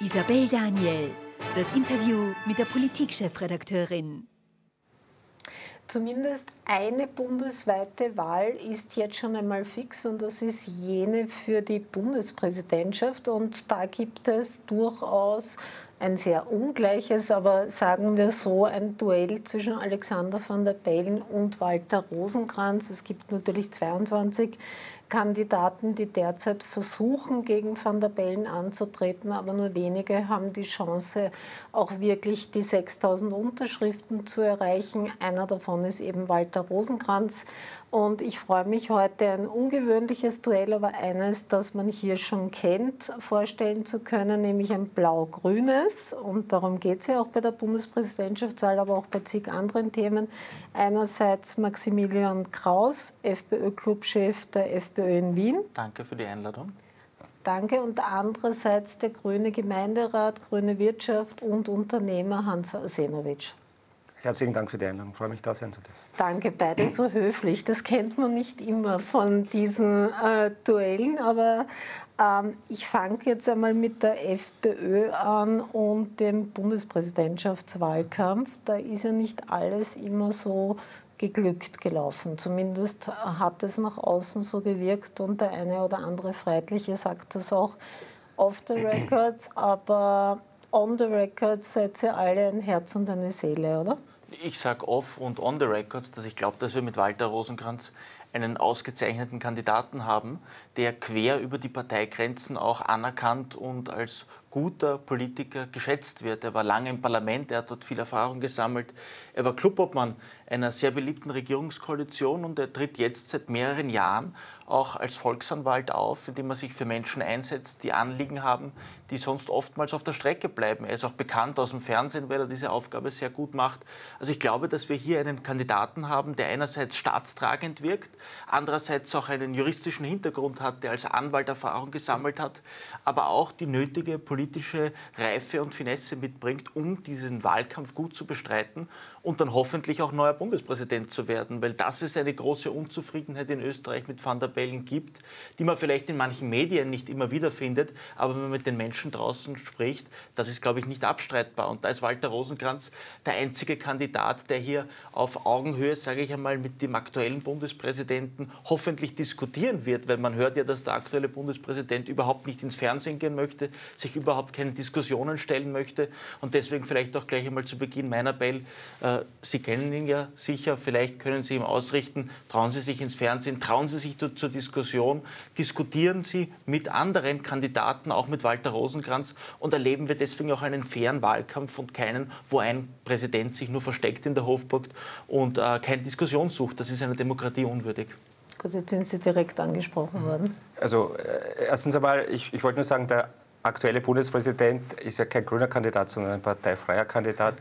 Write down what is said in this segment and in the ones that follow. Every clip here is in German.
Isabel Daniel, das Interview mit der Politikchefredakteurin. Zumindest eine bundesweite Wahl ist jetzt schon einmal fix und das ist jene für die Bundespräsidentschaft. Und da gibt es durchaus ein sehr ungleiches, aber sagen wir so, ein Duell zwischen Alexander van der Bellen und Walter Rosenkranz. Es gibt natürlich 22 Kandidaten, die derzeit versuchen, gegen Van der Bellen anzutreten, aber nur wenige haben die Chance, auch wirklich die 6000 Unterschriften zu erreichen. Einer davon ist eben Walter Rosenkranz. Und ich freue mich heute, ein ungewöhnliches Duell, aber eines, das man hier schon kennt, vorstellen zu können, nämlich ein blau-grünes. Und darum geht es ja auch bei der Bundespräsidentschaftswahl, aber auch bei zig anderen Themen. Einerseits Maximilian Kraus, FPÖ-Clubchef der FPÖ in Wien. Danke für die Einladung. Danke. Und andererseits der grüne Gemeinderat, grüne Wirtschaft und Unternehmer Hans Arsenovic. Herzlichen Dank für die Einladung. Ich freue mich, da sein zu dürfen. Danke, beide so höflich. Das kennt man nicht immer von diesen äh, Duellen. Aber ähm, ich fange jetzt einmal mit der FPÖ an und dem Bundespräsidentschaftswahlkampf. Da ist ja nicht alles immer so geglückt gelaufen. Zumindest hat es nach außen so gewirkt und der eine oder andere Freundliche sagt das auch off the records. Aber on the records seid ihr alle ein Herz und eine Seele, oder? Ich sage off und on the records, dass ich glaube, dass wir mit Walter Rosenkranz einen ausgezeichneten Kandidaten haben, der quer über die Parteigrenzen auch anerkannt und als guter Politiker geschätzt wird. Er war lange im Parlament, er hat dort viel Erfahrung gesammelt. Er war Clubobmann einer sehr beliebten Regierungskoalition und er tritt jetzt seit mehreren Jahren auch als Volksanwalt auf, indem er sich für Menschen einsetzt, die Anliegen haben, die sonst oftmals auf der Strecke bleiben. Er ist auch bekannt aus dem Fernsehen, weil er diese Aufgabe sehr gut macht. Also ich glaube, dass wir hier einen Kandidaten haben, der einerseits staatstragend wirkt, andererseits auch einen juristischen Hintergrund hat, der als Anwalt Erfahrung gesammelt hat, aber auch die nötige politische Reife und Finesse mitbringt, um diesen Wahlkampf gut zu bestreiten und dann hoffentlich auch neuer Bundespräsident zu werden, weil das ist eine große Unzufriedenheit in Österreich mit Van der Bellen gibt, die man vielleicht in manchen Medien nicht immer wiederfindet, aber wenn man mit den Menschen draußen spricht, das ist, glaube ich, nicht abstreitbar. Und da ist Walter Rosenkranz der einzige Kandidat, der hier auf Augenhöhe, sage ich einmal, mit dem aktuellen Bundespräsidenten hoffentlich diskutieren wird, weil man hört ja, dass der aktuelle Bundespräsident überhaupt nicht ins Fernsehen gehen möchte, sich überhaupt keine Diskussionen stellen möchte und deswegen vielleicht auch gleich einmal zu Beginn mein Appell, äh, Sie kennen ihn ja sicher, vielleicht können Sie ihm ausrichten, trauen Sie sich ins Fernsehen, trauen Sie sich zur Diskussion, diskutieren Sie mit anderen Kandidaten, auch mit Walter Rosenkranz und erleben wir deswegen auch einen fairen Wahlkampf und keinen, wo ein Präsident sich nur versteckt in der Hofburg und äh, keine Diskussion sucht. Das ist einer Demokratie unwürdig. Gut, jetzt sind Sie direkt angesprochen worden. Also äh, erstens einmal, ich, ich wollte nur sagen, der aktuelle Bundespräsident ist ja kein grüner Kandidat, sondern ein parteifreier Kandidat.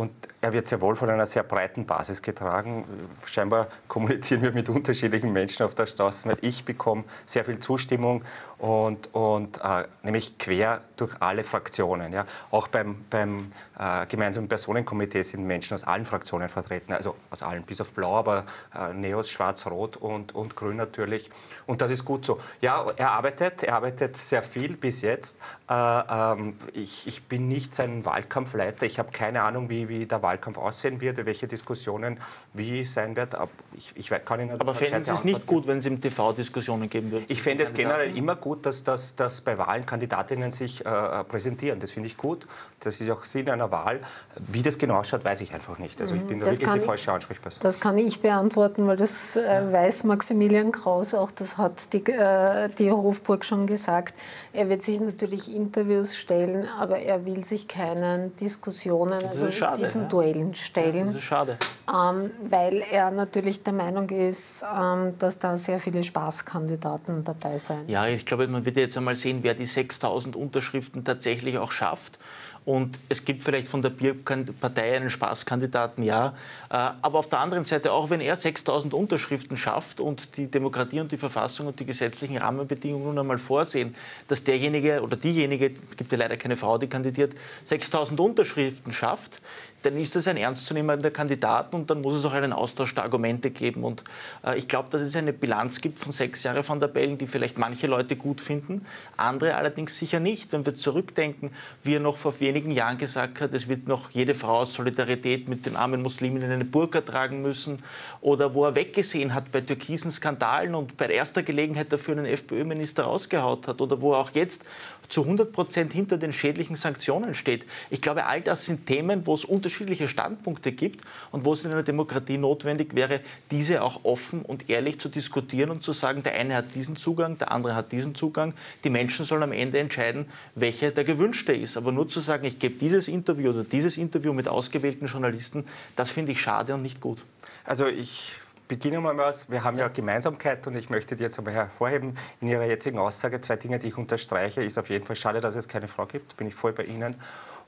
Und er wird sehr wohl von einer sehr breiten Basis getragen. Scheinbar kommunizieren wir mit unterschiedlichen Menschen auf der Straße, weil ich bekomme sehr viel Zustimmung und, und äh, nämlich quer durch alle Fraktionen. Ja. Auch beim, beim äh, gemeinsamen Personenkomitee sind Menschen aus allen Fraktionen vertreten, also aus allen, bis auf Blau, aber äh, Neos, Schwarz, Rot und, und Grün natürlich. Und das ist gut so. Ja, er arbeitet, er arbeitet sehr viel bis jetzt. Äh, ähm, ich, ich bin nicht sein Wahlkampfleiter, ich habe keine Ahnung, wie wie, der Wahlkampf aussehen wird, welche Diskussionen wie sein wird. Ich, ich kann Ihnen Aber fänden Sie es nicht gut, wenn es im TV Diskussionen geben würde? Ich fände es generell immer gut, dass, dass, dass bei Wahlen Kandidatinnen sich äh, präsentieren. Das finde ich gut. Das ist auch Sinn einer Wahl. Wie das genau ausschaut, weiß ich einfach nicht. Also ich bin da das wirklich die falsche Ansprechperson. Das kann ich beantworten, weil das äh, weiß Maximilian Kraus auch. Das hat die, äh, die Hofburg schon gesagt. Er wird sich natürlich Interviews stellen, aber er will sich keinen Diskussionen, also schade, diesen ja. Duellen stellen. Das ist schade. Ähm, weil er natürlich der Meinung ist, ähm, dass da sehr viele Spaßkandidaten dabei sind. Ja, ich glaube, man wird jetzt einmal sehen, wer die 6000 Unterschriften tatsächlich auch schafft. Und es gibt vielleicht von der Bierpartei einen Spaßkandidaten, ja. Äh, aber auf der anderen Seite, auch wenn er 6000 Unterschriften schafft und die Demokratie und die Verfassung und die gesetzlichen Rahmenbedingungen nun einmal vorsehen, dass derjenige oder diejenige, gibt ja leider keine Frau, die kandidiert, 6000 Unterschriften schafft, dann ist das ein ernstzunehmender Kandidat und dann muss es auch einen Austausch der Argumente geben. Und äh, ich glaube, dass es eine Bilanz gibt von sechs Jahren Van der Bellen, die vielleicht manche Leute gut finden, andere allerdings sicher nicht. Wenn wir zurückdenken, wie er noch vor wenigen Jahren gesagt hat, es wird noch jede Frau aus Solidarität mit den armen Muslimen in eine Burka tragen müssen oder wo er weggesehen hat bei türkisen Skandalen und bei erster Gelegenheit dafür einen FPÖ-Minister rausgehaut hat oder wo er auch jetzt zu 100 Prozent hinter den schädlichen Sanktionen steht. Ich glaube, all das sind Themen, wo es unterschiedliche Standpunkte gibt und wo es in einer Demokratie notwendig wäre, diese auch offen und ehrlich zu diskutieren und zu sagen, der eine hat diesen Zugang, der andere hat diesen Zugang. Die Menschen sollen am Ende entscheiden, welcher der gewünschte ist. Aber nur zu sagen, ich gebe dieses Interview oder dieses Interview mit ausgewählten Journalisten, das finde ich schade und nicht gut. Also ich beginnen wir mal. Wir haben ja Gemeinsamkeit und ich möchte die jetzt einmal hervorheben. In Ihrer jetzigen Aussage zwei Dinge, die ich unterstreiche, ist auf jeden Fall schade, dass es keine Frau gibt. Bin ich voll bei Ihnen.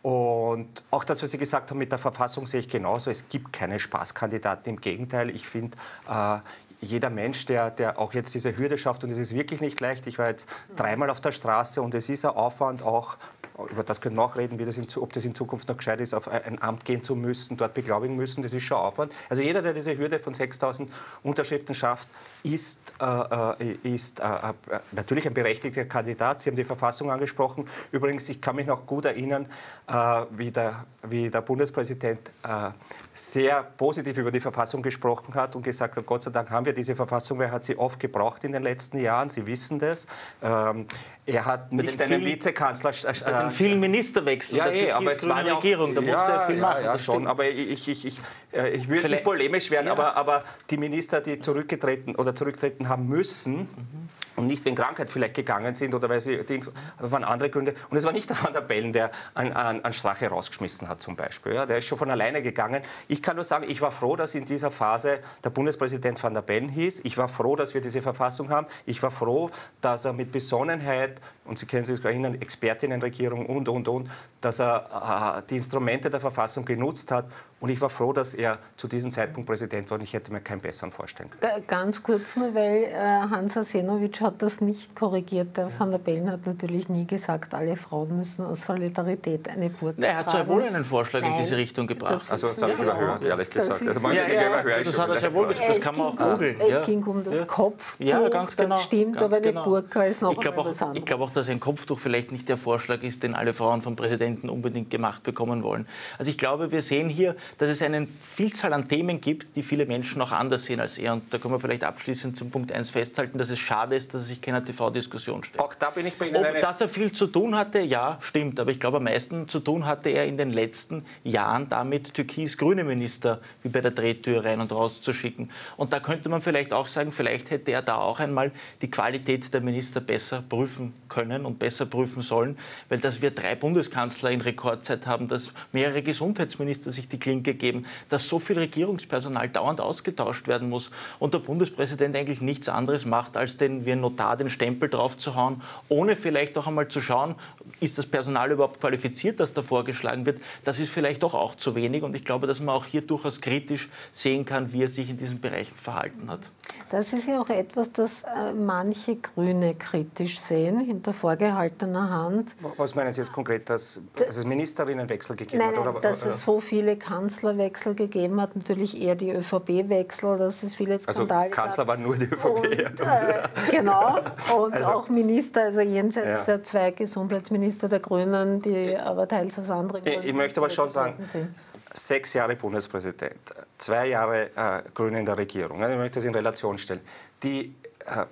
Und auch das, was Sie gesagt haben mit der Verfassung, sehe ich genauso. Es gibt keine Spaßkandidaten. Im Gegenteil, ich finde, äh, jeder Mensch, der, der auch jetzt diese Hürde schafft, und es ist wirklich nicht leicht, ich war jetzt dreimal auf der Straße und es ist ein Aufwand auch über das können wir nachreden, wie das in, ob das in Zukunft noch gescheit ist, auf ein Amt gehen zu müssen, dort beglaubigen müssen, das ist schon Aufwand. Also jeder, der diese Hürde von 6000 Unterschriften schafft, ist, äh, äh ist äh, äh, natürlich ein berechtigter Kandidat. Sie haben die Verfassung angesprochen. Übrigens, ich kann mich noch gut erinnern, äh, wie, der, wie der Bundespräsident äh, sehr positiv über die Verfassung gesprochen hat und gesagt hat, Gott sei Dank haben wir diese Verfassung, weil er hat sie oft gebraucht in den letzten Jahren. Sie wissen das. Ähm, er hat nicht einen vielen, Vizekanzler. Äh, bei den vielen Ministerwechseln ja, der eh, aber es war Regierung, da ja, musste er viel ja, machen. Ja, schon, aber ich, ich, ich, ich will nicht polemisch werden, ja. aber, aber die Minister, die zurückgetreten oder zurücktreten haben müssen, mhm und nicht wegen Krankheit vielleicht gegangen sind oder weil sie Dings, waren andere Gründe. Und es war nicht der Van der Bellen, der an, an, an Strache rausgeschmissen hat zum Beispiel. Ja, der ist schon von alleine gegangen. Ich kann nur sagen, ich war froh, dass in dieser Phase der Bundespräsident Van der Bellen hieß. Ich war froh, dass wir diese Verfassung haben. Ich war froh, dass er mit Besonnenheit und Sie können sich erinnern, Expertinnenregierung und, und, und, dass er äh, die Instrumente der Verfassung genutzt hat. Und ich war froh, dass er zu diesem Zeitpunkt Präsident war und ich hätte mir keinen besseren vorstellen können. Ganz kurz nur, weil äh, Hans Arsenovic hat das nicht korrigiert. Der Van der Bellen hat natürlich nie gesagt, alle Frauen müssen aus Solidarität eine Burka tragen. Er hat sehr wohl einen Vorschlag Nein, in diese Richtung gebracht. Das also das habe ich überhört, ehrlich gesagt. Das, also, ja, ja, das hat er sehr wohl gesagt. Das kann man auch googeln. Es ging um das Kopftuch, ja, ganz genau, das stimmt, ganz aber eine genau. Burka ist noch ich was anderes. Ich glaube auch, dass ein Kopftuch vielleicht nicht der Vorschlag ist, den alle Frauen vom Präsidenten unbedingt gemacht bekommen wollen. Also ich glaube, wir sehen hier, dass es eine Vielzahl an Themen gibt, die viele Menschen auch anders sehen als er. Und da können wir vielleicht abschließend zum Punkt 1 festhalten, dass es schade ist, dass er sich keiner TV-Diskussion stellt. Auch da bin ich bei Ihnen. Ob, dass er viel zu tun hatte, ja, stimmt. Aber ich glaube, am meisten zu tun hatte er in den letzten Jahren damit, türkis-grüne Minister wie bei der Drehtür rein und raus zu schicken. Und da könnte man vielleicht auch sagen, vielleicht hätte er da auch einmal die Qualität der Minister besser prüfen können und besser prüfen sollen, weil dass wir drei Bundeskanzler in Rekordzeit haben, dass mehrere Gesundheitsminister sich die Klinke geben, dass so viel Regierungspersonal dauernd ausgetauscht werden muss und der Bundespräsident eigentlich nichts anderes macht, als den ein Notar den Stempel draufzuhauen, ohne vielleicht auch einmal zu schauen, ist das Personal überhaupt qualifiziert, das da vorgeschlagen wird. Das ist vielleicht doch auch zu wenig und ich glaube, dass man auch hier durchaus kritisch sehen kann, wie er sich in diesen Bereichen verhalten hat. Das ist ja auch etwas, das äh, manche Grüne kritisch sehen, hinter vorgehaltener Hand. Was meinen Sie jetzt konkret, dass, dass es Ministerinnenwechsel gegeben nein, hat? Oder, dass es so viele Kanzlerwechsel gegeben hat, natürlich eher die ÖVP-Wechsel, dass es viele also Skandale Also Kanzler war nur die ÖVP. Und, äh, genau, und also, auch Minister, also jenseits ja. der zwei Gesundheitsminister der Grünen, die aber teils aus anderen Gründen... Ich, ich möchte aber schon sagen, sind sechs Jahre Bundespräsident, zwei Jahre äh, Grüne in der Regierung. Ich möchte das in Relation stellen. Die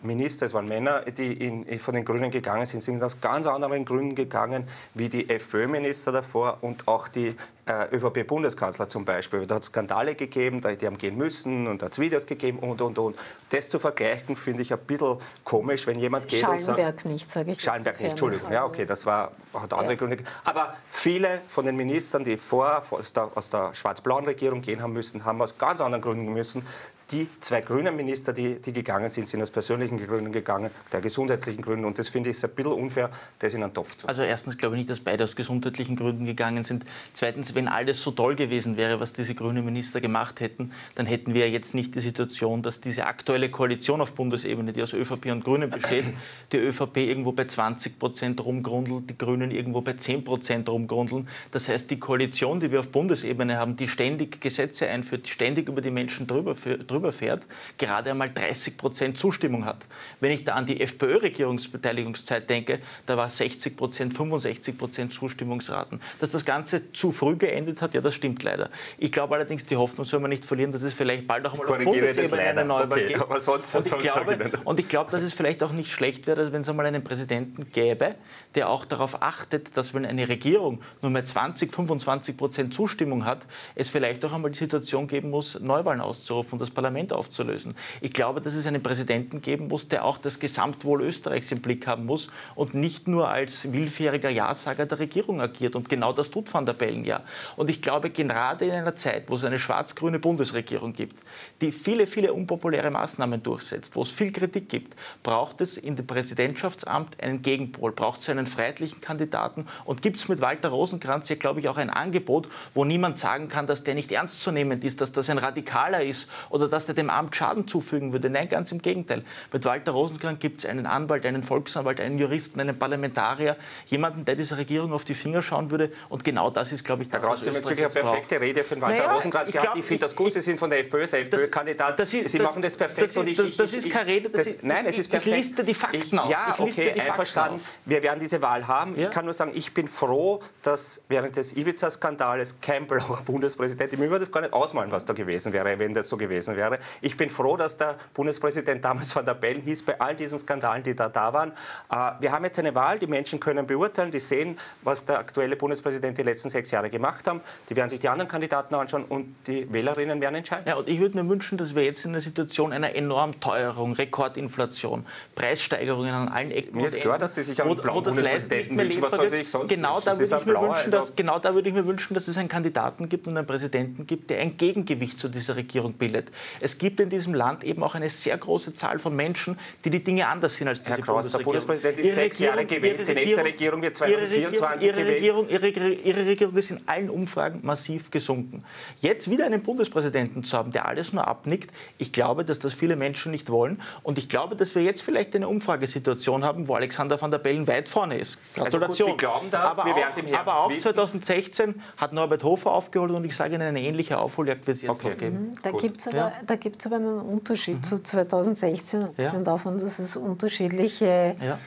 Minister, es waren Männer, die in, von den Grünen gegangen sind, sind aus ganz anderen Gründen gegangen, wie die FPÖ-Minister davor und auch die äh, ÖVP-Bundeskanzler zum Beispiel. Da hat es Skandale gegeben, die haben gehen müssen und da hat es Videos gegeben und, und, und. Das zu vergleichen, finde ich ein bisschen komisch, wenn jemand geht und sagt... Schallenberg nicht, sage ich. Schallenberg nicht, Entschuldigung. Ja, okay, das war, hat andere ja. Gründe. Aber viele von den Ministern, die vor aus der, aus der schwarz-blauen Regierung gehen haben müssen, haben aus ganz anderen Gründen müssen die zwei grünen Minister, die, die gegangen sind, sind aus persönlichen Gründen gegangen, der gesundheitlichen Gründen. Und das finde ich ein bisschen unfair, das in einen Topf zu Also erstens glaube ich nicht, dass beide aus gesundheitlichen Gründen gegangen sind. Zweitens, wenn alles so toll gewesen wäre, was diese grünen Minister gemacht hätten, dann hätten wir jetzt nicht die Situation, dass diese aktuelle Koalition auf Bundesebene, die aus ÖVP und Grünen besteht, die ÖVP irgendwo bei 20 Prozent rumgrundelt, die Grünen irgendwo bei 10 Prozent rumgrundeln. Das heißt, die Koalition, die wir auf Bundesebene haben, die ständig Gesetze einführt, ständig über die Menschen drüber, drüber fährt, gerade einmal 30 Prozent Zustimmung hat. Wenn ich da an die FPÖ-Regierungsbeteiligungszeit denke, da war 60 Prozent, 65 Prozent Zustimmungsraten. Dass das Ganze zu früh geendet hat, ja, das stimmt leider. Ich glaube allerdings, die Hoffnung soll man nicht verlieren, dass es vielleicht bald auch mal auf Bundesebene eine Neuwahl okay, gibt. Aber sonst, und, ich glaube, und ich glaube, dass es vielleicht auch nicht schlecht wäre, wenn es einmal einen Präsidenten gäbe, der auch darauf achtet, dass wenn eine Regierung nur mehr 20, 25 Prozent Zustimmung hat, es vielleicht auch einmal die Situation geben muss, Neuwahlen auszurufen und das Parlament aufzulösen. Ich glaube, dass es einen Präsidenten geben muss, der auch das Gesamtwohl Österreichs im Blick haben muss und nicht nur als willfähriger Ja-Sager der Regierung agiert. Und genau das tut Van der Bellen ja. Und ich glaube, gerade in einer Zeit, wo es eine schwarz-grüne Bundesregierung gibt, die viele, viele unpopuläre Maßnahmen durchsetzt, wo es viel Kritik gibt, braucht es in dem Präsidentschaftsamt einen Gegenpol, braucht es einen freiheitlichen Kandidaten und gibt es mit Walter Rosenkranz hier, glaube ich, auch ein Angebot, wo niemand sagen kann, dass der nicht ernst zu nehmen ist, dass das ein Radikaler ist oder dass der dem Amt Schaden zufügen würde. Nein, ganz im Gegenteil. Mit Walter Rosenkranz gibt es einen Anwalt, einen Volksanwalt, einen Juristen, einen Parlamentarier, jemanden, der dieser Regierung auf die Finger schauen würde. Und genau das ist, glaube ich, das, Herr Kraus, was Österreich jetzt eine perfekte braucht. Rede von Walter naja, Rosenkranz gehabt. Ich, ich finde das gut, Sie sind von der FPÖ, der FPÖ-Kandidat. Sie das, machen das perfekt. Das, ist, ich, das ist keine Rede. Das, ist, nein, es ist perfekt. Ich liste die Fakten auf. Ja, okay, einverstanden. Wir werden diese Wahl haben. Ja? Ich kann nur sagen, ich bin froh, dass während des Ibiza-Skandales Campbell auch Bundespräsident, ich will mir das gar nicht ausmalen, was da gewesen wäre, wenn das so gewesen wäre. Ich bin froh, dass der Bundespräsident damals Van der Bellen hieß, bei all diesen Skandalen, die da, da waren. Äh, wir haben jetzt eine Wahl, die Menschen können beurteilen, die sehen, was der aktuelle Bundespräsident die letzten sechs Jahre gemacht haben. Die werden sich die anderen Kandidaten anschauen und die Wählerinnen werden entscheiden. Ja, und ich würde mir wünschen, dass wir jetzt in einer Situation einer enormen Teuerung, Rekordinflation, Preissteigerungen an allen Ecken Mir ist klar, dass Sie sich einen blauen Bundespräsidenten wünschen. Was soll sich sonst genau da, würde ich mir wünschen, also dass, genau da würde ich mir wünschen, dass es einen Kandidaten gibt und einen Präsidenten gibt, der ein Gegengewicht zu dieser Regierung bildet. Es gibt in diesem Land eben auch eine sehr große Zahl von Menschen, die die Dinge anders sehen als diese Herr Kraus, der Bundespräsident ist sechs Jahre gewählt, die nächste Regierung wird 2024 ihre Regierung, ihre, Regierung, ihre Regierung ist in allen Umfragen massiv gesunken. Jetzt wieder einen Bundespräsidenten zu haben, der alles nur abnickt, ich glaube, dass das viele Menschen nicht wollen. Und ich glaube, dass wir jetzt vielleicht eine Umfragesituation haben, wo Alexander van der Bellen weit vorne ist. Gratulation. Also gut, Sie glauben das, aber wir werden es im Herbst Aber auch wissen. 2016 hat Norbert Hofer aufgeholt und ich sage Ihnen, eine ähnliche Aufholjagd wird es jetzt okay. noch geben. Mhm. Da gibt es aber, ja. Aber einen Unterschied mhm. zu 2016, abgesehen ja. davon, dass es unterschiedliche ja.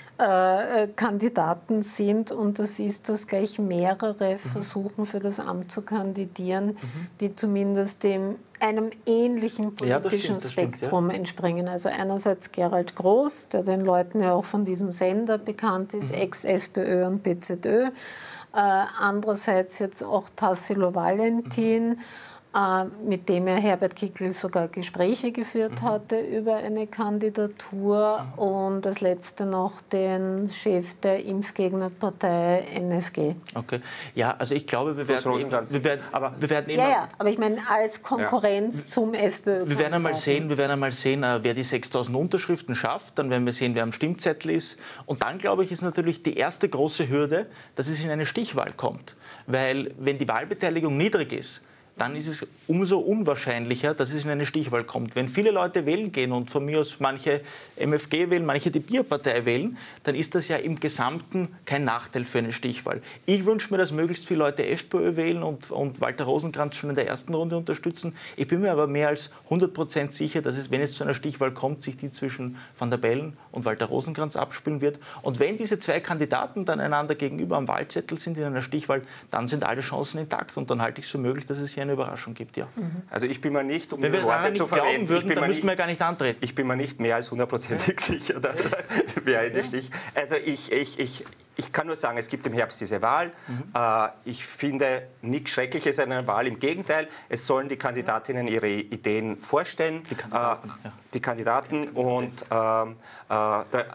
Äh, Kandidaten sind und das ist, dass gleich mehrere mhm. versuchen, für das Amt zu kandidieren, mhm. die zumindest dem einem ähnlichen politischen ja, stimmt, Spektrum stimmt, entspringen. Also einerseits Gerald Groß, der den Leuten ja auch von diesem Sender bekannt ist, mhm. ex-FPÖ und BZÖ. Äh, andererseits jetzt auch Tassilo Valentin. Äh, mit dem er Herbert Kickl sogar Gespräche geführt mhm. hatte über eine Kandidatur mhm. und das letzte noch den Chef der Impfgegnerpartei NFG. Okay, ja, also ich glaube, wir werden, eben, wir werden, aber wir werden immer, ja, ja, aber ich meine als Konkurrenz ja. zum FPÖ. Wir werden einmal sehen, wir werden einmal sehen, äh, wer die 6.000 Unterschriften schafft. Dann werden wir sehen, wer am Stimmzettel ist. Und dann glaube ich, ist natürlich die erste große Hürde, dass es in eine Stichwahl kommt, weil wenn die Wahlbeteiligung niedrig ist dann ist es umso unwahrscheinlicher, dass es in eine Stichwahl kommt. Wenn viele Leute wählen gehen und von mir aus manche MFG wählen, manche die Bierpartei wählen, dann ist das ja im Gesamten kein Nachteil für eine Stichwahl. Ich wünsche mir, dass möglichst viele Leute FPÖ wählen und, und Walter Rosenkranz schon in der ersten Runde unterstützen. Ich bin mir aber mehr als 100 Prozent sicher, dass es, wenn es zu einer Stichwahl kommt, sich die zwischen Van der Bellen und Walter Rosenkranz abspielen wird. Und wenn diese zwei Kandidaten dann einander gegenüber am Wahlzettel sind in einer Stichwahl, dann sind alle Chancen intakt. Und dann halte ich es für möglich, dass es hier eine Überraschung gibt, ja. Mhm. Also ich bin mir nicht, um Wenn wir Worte zu verwenden, würden, dann müssten wir gar nicht antreten. Ich bin mir nicht mehr als hundertprozentig sicher, dass wir eine Stich. Also ich, ich, ich, ich kann nur sagen, es gibt im Herbst diese Wahl. Mhm. Äh, ich finde nichts Schreckliches an einer Wahl. Im Gegenteil, es sollen die Kandidatinnen ihre Ideen vorstellen. Die Kandidaten. Äh, die Kandidaten. Und ähm, äh, der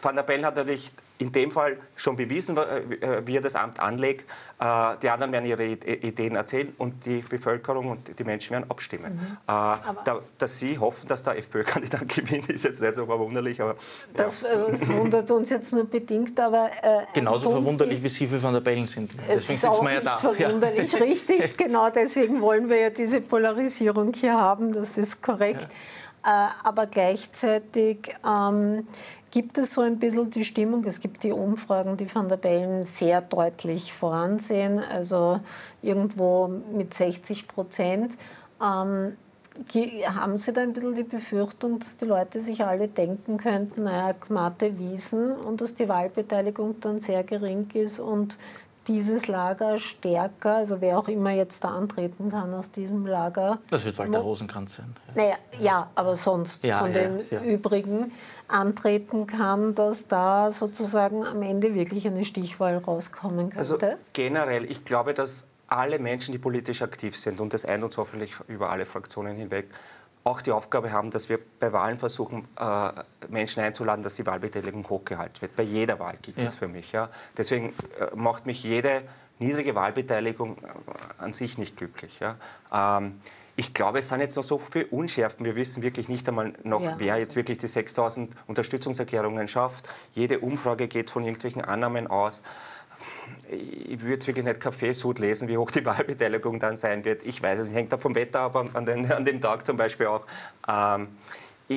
Van der Bellen hat natürlich in dem Fall schon bewiesen, äh, wie er das Amt anlegt. Äh, die anderen werden ihre Ideen erzählen und die Bevölkerung und die Menschen werden abstimmen. Mhm. Da, dass Sie hoffen, dass der FPÖ-Kandidat gewinnt, ist jetzt nicht so verwunderlich. Aber, das, ja. das, wundert uns jetzt nur bedingt, aber... Äh, Genauso verwunderlich, ist, wie Sie für Van der Bellen sind. Deswegen ist auch wir ja nicht da. verwunderlich, ja. richtig. Genau deswegen wollen wir ja diese Polarisierung hier haben, das ist korrekt. Ja. Äh, aber gleichzeitig ähm, gibt es so ein bisschen die Stimmung. Es gibt die Umfragen, die Van der Bellen sehr deutlich voransehen, also irgendwo mit 60 Prozent. Ähm, haben Sie da ein bisschen die Befürchtung, dass die Leute sich alle denken könnten, naja, Gmate Wiesen und dass die Wahlbeteiligung dann sehr gering ist und dieses Lager stärker, also wer auch immer jetzt da antreten kann aus diesem Lager. Das wird Walter Rosenkranz sein. Ja. Naja, ja, aber sonst ja, von ja, den übrigen antreten kann, dass da sozusagen am Ende wirklich eine Stichwahl rauskommen könnte. Also generell, ich glaube, dass alle Menschen, die politisch aktiv sind, und das eint uns hoffentlich über alle Fraktionen hinweg, auch die Aufgabe haben, dass wir bei Wahlen versuchen, äh, Menschen einzuladen, dass die Wahlbeteiligung hochgehalten wird. Bei jeder Wahl gilt ja. das für mich. Ja. Deswegen äh, macht mich jede niedrige Wahlbeteiligung äh, an sich nicht glücklich. Ja. Ähm, ich glaube, es sind jetzt noch so viele Unschärfen. Wir wissen wirklich nicht einmal noch, ja. wer jetzt wirklich die 6000 Unterstützungserklärungen schafft. Jede Umfrage geht von irgendwelchen Annahmen aus ich würde jetzt wirklich nicht Kaffeesud lesen, wie hoch die Wahlbeteiligung dann sein wird. Ich weiß es, hängt ab vom Wetter ab, an, den, an dem Tag zum Beispiel auch. Ähm,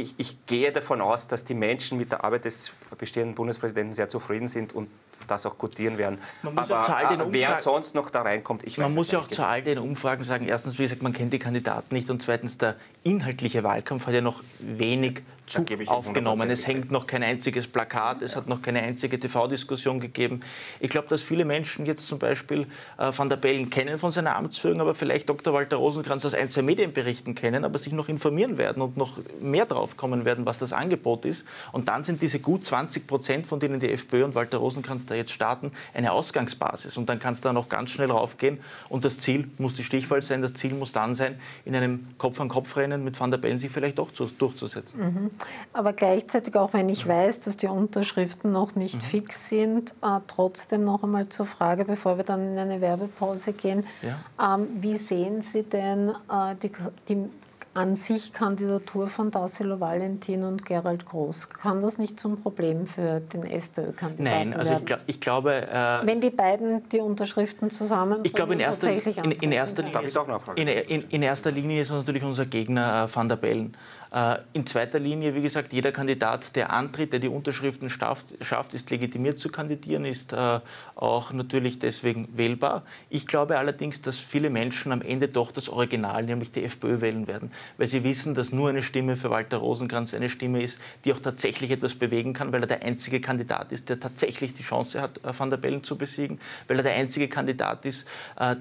ich, ich, gehe davon aus, dass die Menschen mit der Arbeit des bestehenden Bundespräsidenten sehr zufrieden sind und das auch gutieren werden. Man muss Aber zu all den äh, wer sonst noch da reinkommt, ich weiß Man muss ja auch zu all den Umfragen sagen, erstens, wie gesagt, man kennt die Kandidaten nicht und zweitens, der inhaltliche Wahlkampf hat ja noch wenig Zug aufgenommen. Es hängt noch kein einziges Plakat, es hat noch keine einzige TV-Diskussion gegeben. Ich glaube, dass viele Menschen jetzt zum Beispiel äh, Van der Bellen kennen von seiner Amtsführung, aber vielleicht Dr. Walter Rosenkranz aus ein, zwei Medienberichten kennen, aber sich noch informieren werden und noch mehr drauf kommen werden, was das Angebot ist. Und dann sind diese gut 20 Prozent, von denen die FPÖ und Walter Rosenkranz da jetzt starten, eine Ausgangsbasis. Und dann kann es da noch ganz schnell raufgehen. Und das Ziel muss die Stichwahl sein, das Ziel muss dann sein, in einem Kopf-an-Kopf-Rennen mit Van der Bellen sich vielleicht auch zu, durchzusetzen. Mhm. Aber gleichzeitig, auch wenn ich weiß, dass die Unterschriften noch nicht mhm. fix sind, äh, trotzdem noch einmal zur Frage, bevor wir dann in eine Werbepause gehen. Ja. Ähm, wie sehen Sie denn äh, die, die an sich Kandidatur von Tassilo Valentin und Gerald Groß. Kann das nicht zum Problem für den FPÖ-Kandidaten Nein, also ich, glaub, ich, glaube... Äh, Wenn die beiden die Unterschriften zusammen ich glaube in erster, in, in, erster Linie, in, in, in, erster Linie ist natürlich unser Gegner äh, Van der Bellen. Äh, in zweiter Linie, wie gesagt, jeder Kandidat, der antritt, der die Unterschriften schafft, ist legitimiert zu kandidieren, ist äh, auch natürlich deswegen wählbar. Ich glaube allerdings, dass viele Menschen am Ende doch das Original, nämlich die FPÖ, wählen werden, weil sie wissen, dass nur eine Stimme für Walter Rosenkranz eine Stimme ist, die auch tatsächlich etwas bewegen kann, weil er der einzige Kandidat ist, der tatsächlich die Chance hat, äh, Van der Bellen zu besiegen, weil er der einzige Kandidat ist,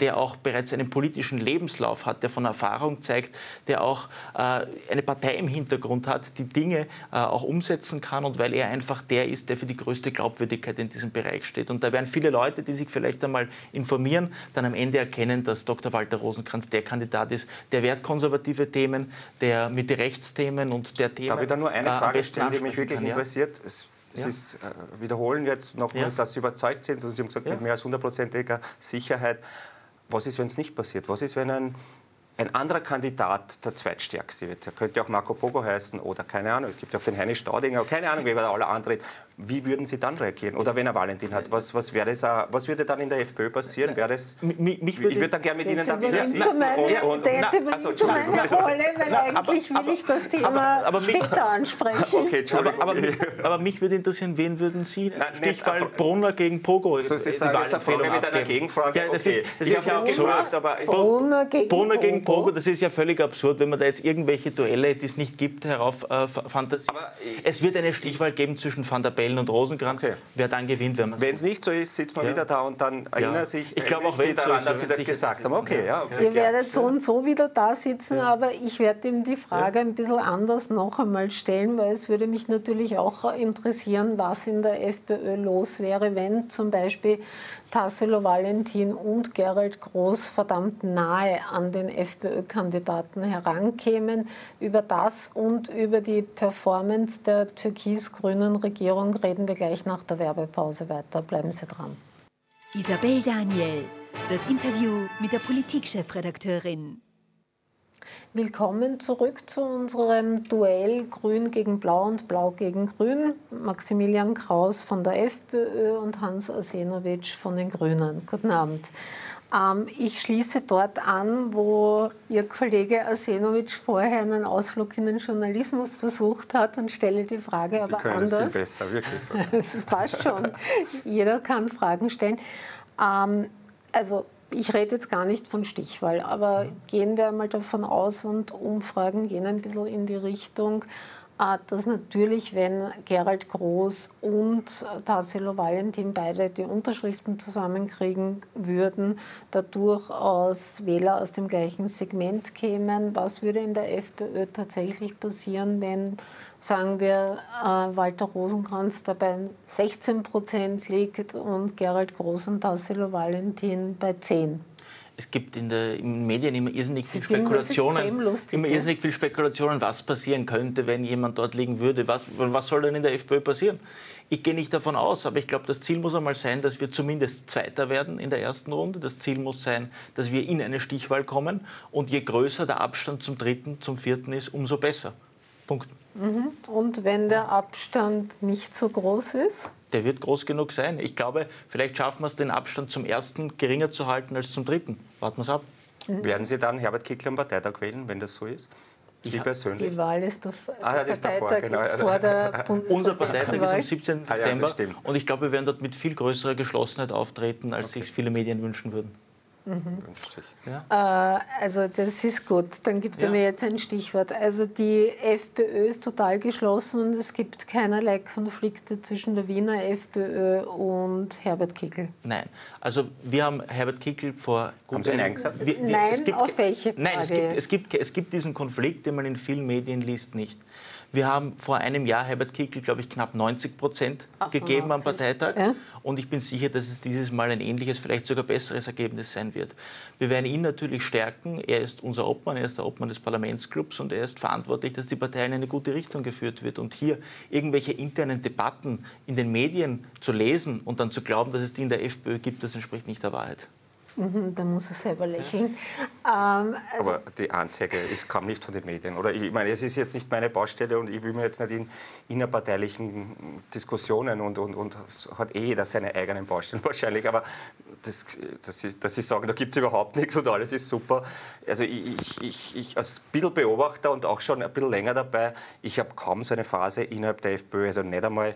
der auch bereits einen politischen Lebenslauf hat, der von Erfahrung zeigt, der auch eine Partei im Hintergrund hat, die Dinge äh, auch umsetzen kann und weil er einfach der ist, der für die größte Glaubwürdigkeit in diesem Bereich steht. Und da werden viele Leute, die sich vielleicht einmal informieren, dann am Ende erkennen, dass Dr. Walter Rosenkranz der Kandidat ist, der wertkonservative Themen, der Mitte-Rechts-Themen und der Themen. Darf ich da nur eine äh, Frage stellen, die mich wirklich kann, interessiert? Es es ja. ist, äh, wiederholen jetzt nochmals, ja. dass Sie überzeugt sind. Also Sie haben gesagt, ja. mit mehr als hundertprozentiger Sicherheit. Was ist, wenn es nicht passiert? Was ist, wenn ein ein anderer Kandidat der zweitstärkste wird. Der könnte auch Marco Pogo heißen oder keine Ahnung. Es gibt auch den Heine Staudinger, keine Ahnung, wer da alle antritt. Wie würden Sie dann reagieren? Oder wenn er Valentin hat, was, was, wäre das, was würde dann in der FPÖ passieren? Wäre das, mich, mich würde ich würde dann gerne mit Ihnen dann wieder sitzen. Meine, und, und, jetzt übernimmt also, du meine Rolle, weil na, eigentlich aber, will ich das Thema aber, aber mich, später ansprechen. Okay, Entschuldigung. Aber, aber, mich würde interessieren, wen würden Sie, Nein, Stichfall nicht, Brunner gegen Pogo, so, Sie sagen jetzt eine Frage mit einer Gegenfrage. Ja, das okay. ist, das ich ist ja absurd. Aber Brunner gegen, Brunner gegen Pogo, das ist ja völlig absurd, wenn man da jetzt irgendwelche Duelle, die es nicht gibt, herauf äh, fantasiert. Es wird eine Stichwahl geben zwischen Van der Bellen und Rosenkranz okay. wer dann gewinnt. Wenn es nicht so ist, sitzt man ja. wieder da und dann erinnert ja. sich ich glaube auch Sie daran, so dass Sie das gesagt haben. Okay, ja, okay, Ihr werdet so und so wieder da sitzen, aber ich werde ihm die Frage ein bisschen anders noch einmal stellen, weil es würde mich natürlich auch interessieren, was in der FPÖ los wäre, wenn zum Beispiel Tassilo Valentin und Gerald Groß verdammt nahe an den FPÖ-Kandidaten herankämen, über das und über die Performance der türkis-grünen Regierung Sendung reden wir gleich nach der Werbepause weiter. Bleiben Sie dran. Isabel Daniel, das Interview mit der Politikchefredakteurin. Willkommen zurück zu unserem Duell Grün gegen Blau und Blau gegen Grün. Maximilian Kraus von der FPÖ und Hans Arsenowitsch von den Grünen. Guten Abend. Ähm, ich schließe dort an, wo Ihr Kollege Arsenowitsch vorher einen Ausflug in den Journalismus versucht hat und stelle die Frage Sie aber können anders. Es viel besser, wirklich. Das passt schon. Jeder kann Fragen stellen. Ähm, also ich rede jetzt gar nicht von Stichwahl, aber gehen wir einmal davon aus und Umfragen gehen ein bisschen in die Richtung, dass natürlich, wenn Gerald Groß und Tassilo Valentin beide die Unterschriften zusammenkriegen würden, da durchaus Wähler aus dem gleichen Segment kämen. Was würde in der FPÖ tatsächlich passieren, wenn, sagen wir, äh, Walter Rosenkranz dabei 16 Prozent liegt und Gerald Groß und Tassilo Valentin bei 10? Es gibt in, der, in den Medien immer irrsinnig Sie viel Spekulationen, lustig, immer irrsinnig viel Spekulationen, was passieren könnte, wenn jemand dort liegen würde. Was, was soll denn in der FPÖ passieren? Ich gehe nicht davon aus, aber ich glaube, das Ziel muss einmal sein, dass wir zumindest Zweiter werden in der ersten Runde. Das Ziel muss sein, dass wir in eine Stichwahl kommen. Und je größer der Abstand zum Dritten, zum Vierten ist, umso besser. Punkt. Und wenn der Abstand nicht so groß ist? Der wird groß genug sein. Ich glaube, vielleicht schaffen wir es, den Abstand zum Ersten geringer zu halten als zum Dritten. Warten wir es ab. Werden Sie dann Herbert Kickl am Parteitag wählen, wenn das so ist? Sie persönlich? Die Wahl ist das, Ah, ja, das ist davor, Parteitag genau. ist vor der Unser Parteitag ist am Bundespräsidentenwahl. 17. Ah ja, September. und ich glaube, wir werden dort mit viel größerer Geschlossenheit auftreten, als sich viele Medien wünschen würden. Wünscht sich. Äh, Also das ist gut. Dann gibt er Ja. mir jetzt ein Stichwort. Also die FPÖ ist total geschlossen und es gibt keinerlei Konflikte zwischen der Wiener FPÖ und Herbert Kickl. Nein, also wir haben Herbert Kickl vor gut Haben Sie ihn einem- eingesetzt? Wir- wir- Nein, es gibt, auf welche Nein, es Frage gibt, es, gibt, es gibt diesen Konflikt, den man in vielen Medien liest, nicht. Wir haben vor einem Jahr Herbert Kickl, glaube ich, knapp 90 Prozent gegeben am 88, Parteitag. ja. Und ich bin sicher, dass es dieses Mal ein ähnliches, vielleicht sogar besseres Ergebnis sein wird. Wir werden ihn natürlich stärken. Er ist unser Obmann, er ist der Obmann des Parlamentsclubs und er ist verantwortlich, dass die Partei in eine gute Richtung geführt wird. Und hier irgendwelche internen Debatten in den Medien zu lesen und dann zu glauben, dass es die in der FPÖ gibt, das entspricht nicht der Wahrheit. Mhm, Da muss er selber lächeln. Ähm, also Aber die Anzeige ist, kam nicht von den Medien. Oder ich meine, es ist jetzt nicht meine Baustelle und ich will mir jetzt nicht in innerparteilichen Diskussionen und, und, und es hat eh jeder seine eigenen Baustellen wahrscheinlich. Aber das, das ist, dass Sie sagen, da gibt es überhaupt nichts und alles ist super. Also ich, ich, ich, ich als bisschen Beobachter und auch schon ein bisschen länger dabei, ich habe kaum so eine Phase innerhalb der FPÖ, also nicht einmal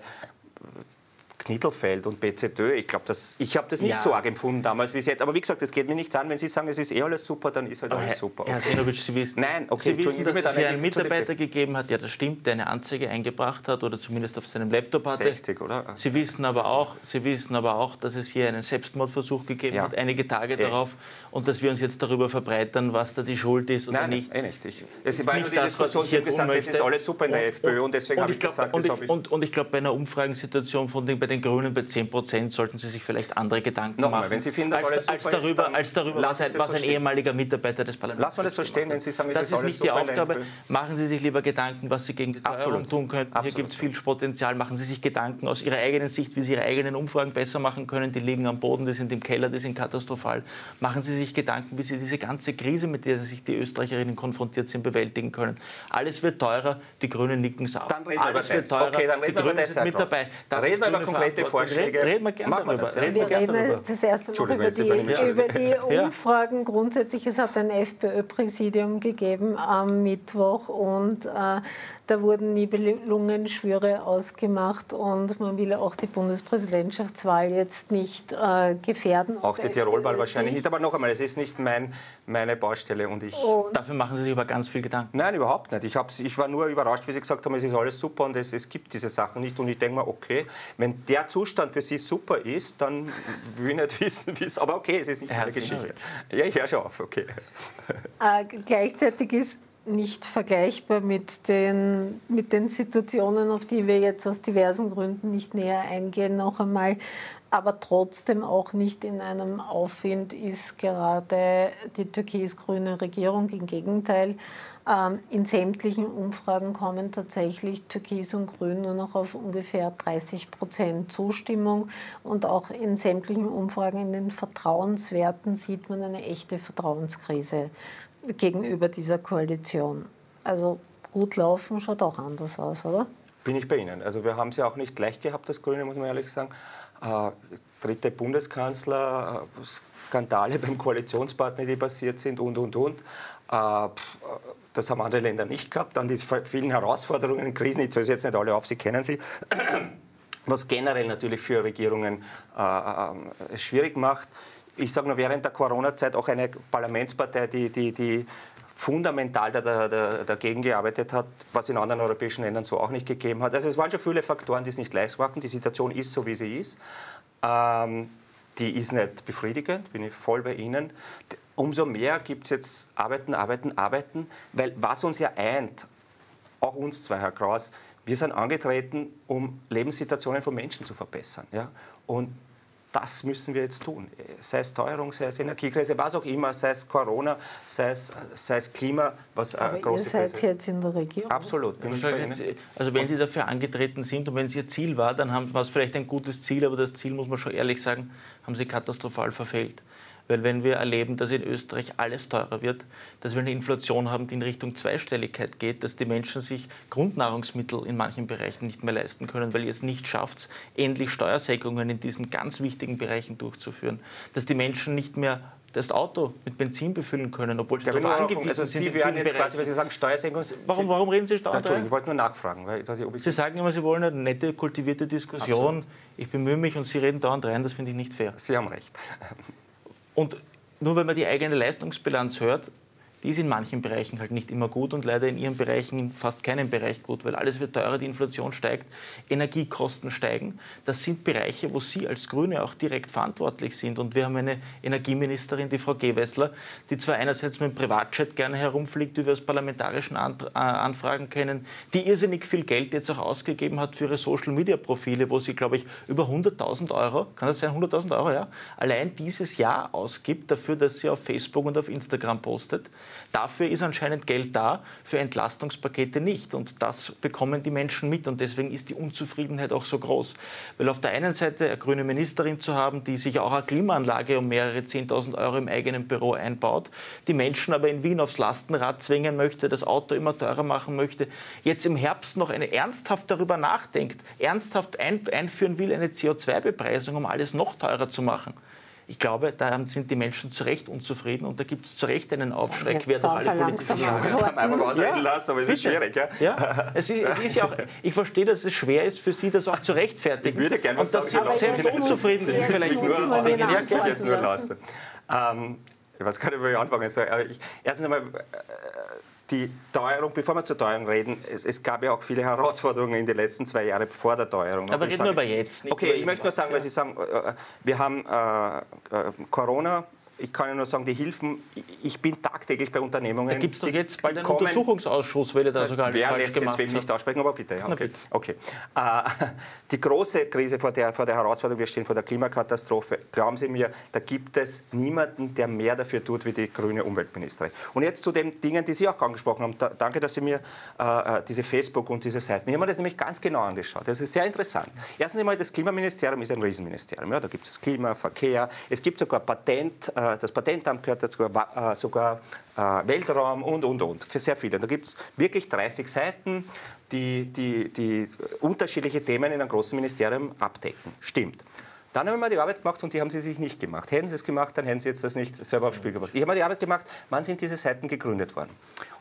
Knittelfeld und BZÖ. Ich glaube, ich habe das nicht Ja. so arg empfunden damals wie es jetzt. Aber wie gesagt, das geht mir nichts an. Wenn Sie sagen, es ist eh alles super, dann ist halt Aber alles Herr, super. Herr Senowitsch, Sie wissen, Nein, okay, Sie wissen, dass es hier einen Mitarbeiter gegeben hat, der das stimmt, der eine Anzeige eingebracht hat oder zumindest auf seinem Laptop hatte. 60, oder? Sie wissen aber auch, Sie wissen aber auch, dass es hier einen Selbstmordversuch gegeben Ja. hat, einige Tage Eh. darauf, und dass wir uns jetzt darüber verbreitern, was da die Schuld ist oder Nein, nicht. eh nicht. Ich, es ist war nicht die das, was Diskussion, ich hier haben gesagt, es ist alles super in der FPÖ und deswegen habe ich glaub, gesagt, und das ich, ich... und, und ich glaube, bei einer Umfragensituation von den, bei den Grünen bei 10 Prozent sollten Sie sich vielleicht andere Gedanken Nochmal, machen. wenn Sie finden, dass als, alles als super ist, darüber, dann als darüber was ein, das was so ein ehemaliger Mitarbeiter des Parlaments Lassen wir das so stehen, wenn Sie sagen, es das ist ist nicht die Aufgabe. Machen Sie sich lieber Gedanken, was Sie gegen die Teuerung tun könnten. Hier gibt es viel Potenzial. Machen Sie sich Gedanken aus Ihrer eigenen Sicht, wie Sie Ihre eigenen Umfragen besser machen können. Die liegen am Boden, die sind im Keller, die sind katastrophal. Machen Sie sich Gedanken, wie Sie diese ganze Krise, mit der sich die Österreicherinnen konfrontiert sind, bewältigen können. Alles wird teurer, die Grünen nicken es ab. Dann reden wir Alles über wird das. teurer, Okay, dann die reden wir über Grünen das, sind mit dabei. Das Reden wir über konkrete. Vorschläge. Reden, wir gerne wir darüber. das, ja. Reden Wir wir reden darüber. das erste Mal über die, über die. Umfragen. Grundsätzlich, es hat ein FPÖ-Präsidium gegeben am Mittwoch und äh, da wurden Nibelungenschwüre ausgemacht und man will auch die Bundespräsidentschaftswahl jetzt nicht äh, gefährden. Auch die Tirolwahl FPÖ-Sicht. wahrscheinlich nicht. Aber noch einmal, es ist nicht mein, meine Baustelle und ich... Und Dafür machen Sie sich aber ganz viel Gedanken. Nein, überhaupt nicht. Ich, ich war nur überrascht, wie Sie gesagt haben, es ist alles super und es, es gibt diese Sachen nicht. Und ich denke mir, okay, wenn der Zustand für Sie super ist, dann will ich nicht wissen, wie es... Aber okay, es ist nicht meine Geschichte. Ja, ich höre schon auf, okay. Äh, gleichzeitig ist nicht vergleichbar mit den, mit den Situationen, auf die wir jetzt aus diversen Gründen nicht näher eingehen. Noch einmal, aber trotzdem auch nicht in einem Aufwind ist gerade die türkis-grüne Regierung. Im Gegenteil, ähm, in sämtlichen Umfragen kommen tatsächlich Türkis und Grün nur noch auf ungefähr 30 Prozent Zustimmung. Und auch in sämtlichen Umfragen in den Vertrauenswerten sieht man eine echte Vertrauenskrise gegenüber dieser Koalition. Also gut laufen schaut auch anders aus, oder? Bin ich bei Ihnen. Also wir haben es ja auch nicht leicht gehabt, das Grüne, muss man ehrlich sagen. Äh, dritte Bundeskanzler, äh, Skandale beim Koalitionspartner, die passiert sind und, und, und. Äh, das haben andere Länder nicht gehabt. Dann die vielen Herausforderungen, Krisen, ich zähle jetzt nicht alle auf, Sie kennen sie. Was generell natürlich für Regierungen äh, äh, schwierig macht. Ich sage nur, während der Corona-Zeit auch eine Parlamentspartei, die, die, die fundamental da, da, dagegen gearbeitet hat, was in anderen europäischen Ländern so auch nicht gegeben hat. Also es waren schon viele Faktoren, die es nicht leicht machen. Die Situation ist so, wie sie ist. Ähm, die ist nicht befriedigend, bin ich voll bei Ihnen. Umso mehr gibt es jetzt Arbeiten, Arbeiten, Arbeiten, weil was uns ja eint, auch uns zwei, Herr Kraus, wir sind angetreten, um Lebenssituationen von Menschen zu verbessern. Ja? Und das müssen wir jetzt tun. Sei es Teuerung, sei es Energiekrise, was auch immer, sei es Corona, sei es, sei es Klima, was Aber eine große ihr seid Krise jetzt in der Regierung. Absolut. also wenn Sie dafür angetreten sind und wenn es Ihr Ziel war, dann war es vielleicht ein gutes Ziel, aber das Ziel, muss man schon ehrlich sagen, haben Sie katastrophal verfehlt. Weil wenn wir erleben, dass in Österreich alles teurer wird, dass wir eine Inflation haben, die in Richtung Zweistelligkeit geht, dass die Menschen sich Grundnahrungsmittel in manchen Bereichen nicht mehr leisten können, weil ihr es nicht schafft, endlich Steuersenkungen in diesen ganz wichtigen Bereichen durchzuführen, dass die Menschen nicht mehr das Auto mit Benzin befüllen können, obwohl sie darauf angewiesen also sind. Sie werden jetzt quasi, weil Sie sagen Steuersenkung. Warum, warum reden Sie Steuern? Entschuldigung, ich wollte nur nachfragen. Weil, Sie sagen immer, Sie wollen eine nette, kultivierte Diskussion. Absolut. Ich bemühe mich und Sie reden dauernd rein, das finde ich nicht fair. Sie haben recht. Und nur wenn man die eigene Leistungsbilanz hört, die ist in manchen Bereichen halt nicht immer gut und leider in ihren Bereichen fast keinen Bereich gut, weil alles wird teurer, die Inflation steigt, Energiekosten steigen. Das sind Bereiche, wo Sie als Grüne auch direkt verantwortlich sind. Und wir haben eine Energieministerin, die Frau Gewessler, die zwar einerseits mit dem Privatjet gerne herumfliegt, wie wir aus parlamentarischen äh, Anfragen kennen, die irrsinnig viel Geld jetzt auch ausgegeben hat für ihre Social-Media-Profile, wo sie, glaube ich, über 100.000 Euro, kann das sein, 100.000 Euro, ja, allein dieses Jahr ausgibt dafür, dass sie auf Facebook und auf Instagram postet. Dafür ist anscheinend Geld da, für Entlastungspakete nicht. Und das bekommen die Menschen mit. Und deswegen ist die Unzufriedenheit auch so groß. Weil auf der einen Seite eine grüne Ministerin zu haben, die sich auch eine Klimaanlage um mehrere 10.000 Euro im eigenen Büro einbaut, die Menschen aber in Wien aufs Lastenrad zwingen möchte, das Auto immer teurer machen möchte, jetzt im Herbst noch eine ernsthaft darüber nachdenkt, ernsthaft einführen will, eine CO2-Bepreisung, um alles noch teurer zu machen. Ich glaube, da sind die Menschen zu Recht unzufrieden und da gibt es zu Recht einen Aufschrei quer durch alle Politiker. Ja, einfach ausreden lassen, aber es ist schwierig. Ja? ja es, ist, es ist ja auch, ich verstehe, dass es schwer ist für Sie, das auch zu rechtfertigen. Ich würde gerne was und dass Sie selbst unzufrieden sind. Vielleicht nur, ich jetzt nur lassen. Ähm, was kann ich anfangen? ich, erstens einmal, die Teuerung, bevor wir zur Teuerung reden, es, es, gab ja auch viele Herausforderungen in den letzten zwei Jahren vor der Teuerung. Aber reden wir aber jetzt. Nicht okay, ich möchte nur sagen, weil Sie sagen, äh, wir haben äh, äh Corona, ich kann ja nur sagen, die Hilfen, ich bin tagtäglich bei Unternehmungen. Da gibt es doch jetzt bald einen kommen, Untersuchungsausschuss, weil ihr da sogar alles Wer lässt jetzt nicht aussprechen, aber bitte. Ja, okay. okay. Äh, die große Krise vor der, vor der Herausforderung, wir stehen vor der Klimakatastrophe, glauben Sie mir, da gibt es niemanden, der mehr dafür tut wie die grüne Umweltministerin. Und jetzt zu den Dingen, die Sie auch angesprochen haben. Da, danke, dass Sie mir äh, äh diese Facebook und diese Seiten, ich habe mir das nämlich ganz genau angeschaut. Das ist sehr interessant. Erstens einmal, das Klimaministerium ist ein Riesenministerium. Ja, da gibt es Klima, Verkehr, es gibt sogar Patent, äh, das Patentamt gehört dazu, äh, sogar äh, Weltraum und, und, und, für sehr viele. Da gibt es wirklich 30 Seiten, die, die, die unterschiedliche Themen in einem großen Ministerium abdecken. Stimmt. Dann haben wir die Arbeit gemacht und die haben sie sich nicht gemacht. Hätten sie es gemacht, dann hätten sie jetzt das nicht selber aufs Spiel gebracht. Ich habe mir die Arbeit gemacht, wann sind diese Seiten gegründet worden?